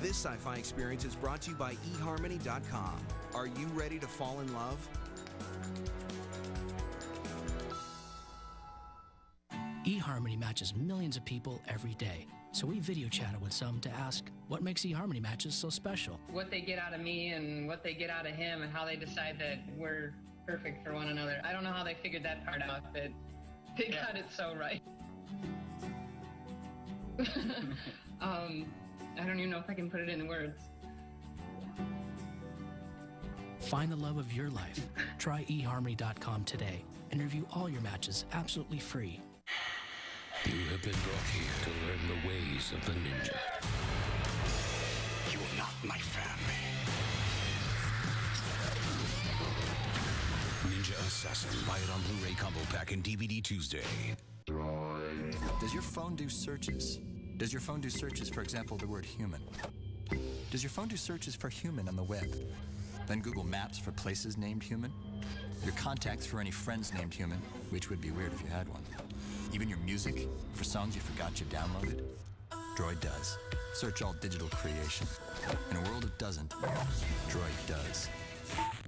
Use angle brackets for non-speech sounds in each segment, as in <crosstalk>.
This SyFy experience is brought to you by eHarmony.com. Are you ready to fall in love? eHarmony matches millions of people every day. So we video chatted with some to ask what makes eHarmony matches so special. What they get out of me and what they get out of him and how they decide that we're perfect for one another. I don't know how they figured that part out, but they got it so right. <laughs> um, I don't even know if I can put it into words. Find the love of your life. Try eHarmony.com today and review all your matches absolutely free. You have been brought here to learn the ways of the ninja. You are not my family. Ninja Assassin. Buy it on Blu-ray combo pack and DVD Tuesday. Does your phone do searches? Does your phone do searches, for example, the word human? Does your phone do searches for human on the web? Then Google Maps for places named human? Your contacts for any friends named human, which would be weird if you had one. Even your music for songs you forgot you downloaded? Droid does. Search all digital creation. In a world that doesn't, Droid does.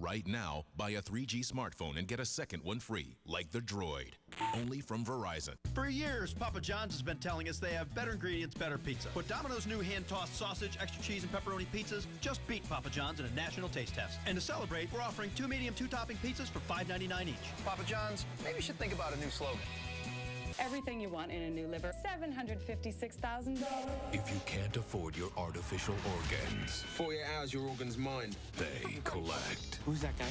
Right now, buy a 3G smartphone and get a second one free, like the Droid. Only from Verizon. For years, Papa John's has been telling us they have better ingredients, better pizza. But Domino's new hand-tossed sausage, extra cheese, and pepperoni pizzas just beat Papa John's in a national taste test. And to celebrate, we're offering two medium, two-topping pizzas for $5.99 each. Papa John's, maybe you should think about a new slogan. Everything you want in a new liver. $756,000. If you can't afford your artificial organs, 48 hours, your organ's mine. they collect. Who's that guy?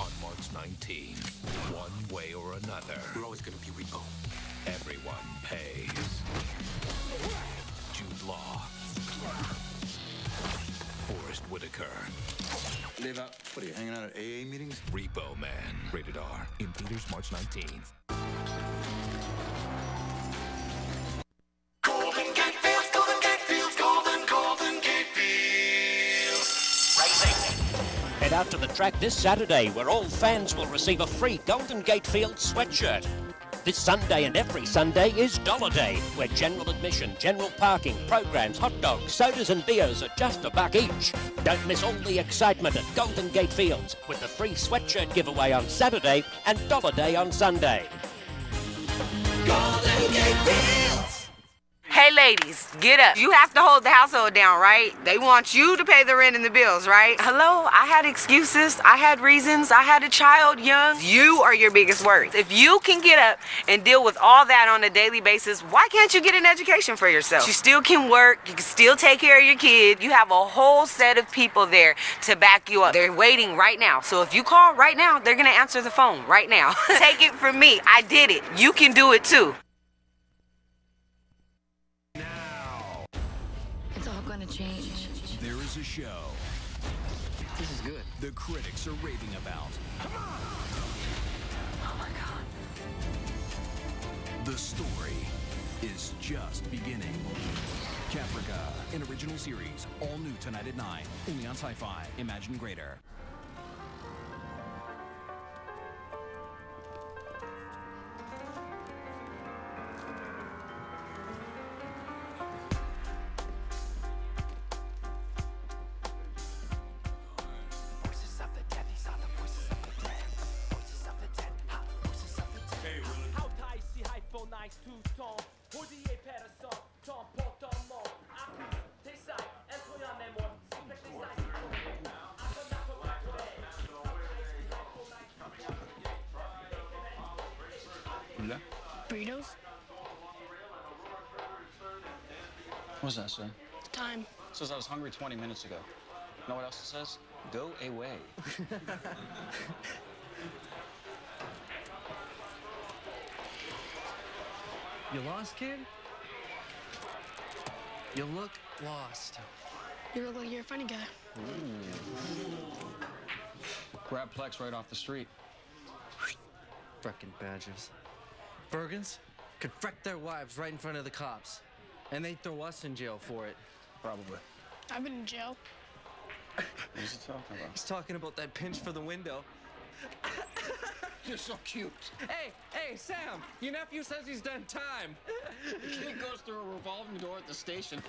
On March 19, one way or another, We're Forest Whitaker. Live up. What are you, hanging out at AA meetings? Repo Men. Rated R. In theaters March 19th. Golden Gate Fields, Golden Gate Fields, Golden, Golden Gate Fields. Racing. Head out to the track this Saturday where all fans will receive a free Golden Gate Field sweatshirt. This Sunday and every Sunday is Dollar Day, where general admission, general parking, programs, hot dogs, sodas and beers are just a buck each. Don't miss all the excitement at Golden Gate Fields with the free sweatshirt giveaway on Saturday and Dollar Day on Sunday. Golden Gate Fields. Ladies, get up. You have to hold the household down, right? They want you to pay the rent and the bills, right? Hello, I had excuses, I had reasons, I had a child young. You are your biggest worry. If you can get up and deal with all that on a daily basis, why can't you get an education for yourself? You still can work, you can still take care of your kid. You have a whole set of people there to back you up. They're waiting right now. So if you call right now, they're gonna answer the phone right now. <laughs> take it from me. I did it. You can do it too. Gonna change. There is a show This is good. the critics are raving about. Oh my god. The story is just beginning. Caprica, an original series, all new tonight at 9, only on SyFy. Imagine greater. Burritos? What does that say? Time. It says I was hungry 20 minutes ago. You know what else it says? Go away. <laughs> You lost, kid? You look lost. You look like you're a funny guy. Grab Plex right off the street. Frickin' badgers. Bergens could wreck their wives right in front of the cops. And they'd throw us in jail for it. Probably. I've been in jail. <laughs> What's he talking about? He's talking about that pinch for the window. <laughs> You're so cute. Hey, hey, Sam, your nephew says he's done time. The kid goes through a revolving door at the station.